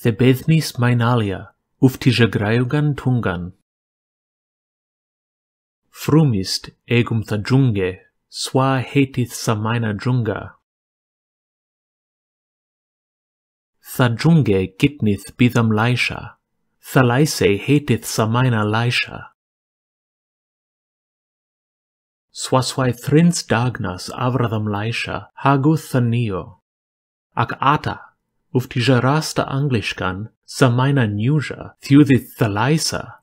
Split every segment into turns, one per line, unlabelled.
Thebethnis mainalia, uftija graugan tungan. Frumist egum tha junge, swa hetith samaina junga. Tha junge gitnith bidam laisha, tha laise hetith samaina laisha. Swaswai thrins dagnas avradam laisha, hagu thanio. Ac ata, uftija rasta anglishkan, samaina nuja, thiudith thalaisa,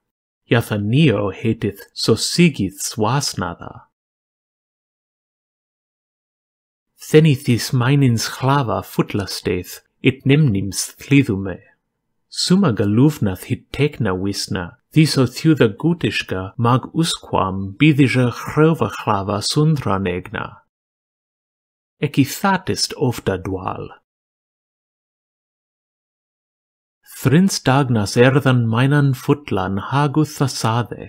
yatha neo hetith sosigith swasnada. Thenithis mainins chlava futlasteth, it nemnims thlidume. Summa galuvnath hit tekna wisna, thiso thiuda gutishka mag usquam bidija chrova chlava sundra negna. Ecithatist ofta Þrinsdagnas erðan mænan fullan haguð það saði.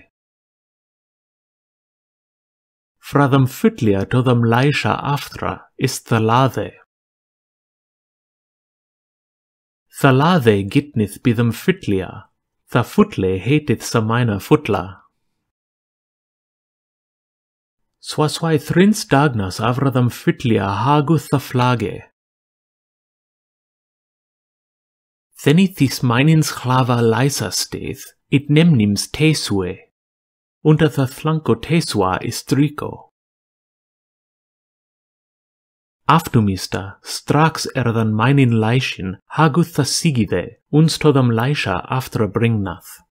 Frá þeim fullja til þeim læsa aftra ist það laði. Það laði gitnið býð þeim fullja, það fulli heitið það mæna fulla. Svo svo þrinsdagnas afra þeim fullja haguð það flagið. Thenitis meinen leisa steth, it nemnims tesue. unter the flanco tesua ist rico. Aftumista, strax erdan meinin laishin, haguth sigide, uns todam laisha aftra bringnath.